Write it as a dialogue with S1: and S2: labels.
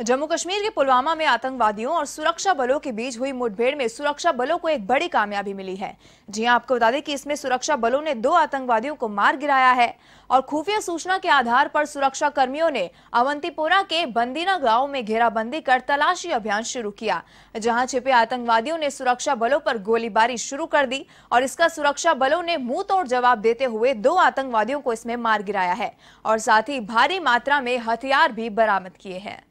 S1: जम्मू कश्मीर के पुलवामा में आतंकवादियों और सुरक्षा बलों के बीच हुई मुठभेड़ में सुरक्षा बलों को एक बड़ी कामयाबी मिली है। जी हाँ, आपको बता दें कि इसमें सुरक्षा बलों ने दो आतंकवादियों को मार गिराया है और खुफिया सूचना के आधार पर सुरक्षा कर्मियों ने अवंतीपोरा के बंदीना गाँव में घेराबंदी कर तलाशी अभियान शुरू किया, जहाँ छिपे आतंकवादियों ने सुरक्षा बलों पर गोलीबारी शुरू कर दी और इसका सुरक्षा बलों ने मुँह तोड़ जवाब देते हुए दो आतंकवादियों को इसमें मार गिराया है और साथ ही भारी मात्रा में हथियार भी बरामद किए हैं।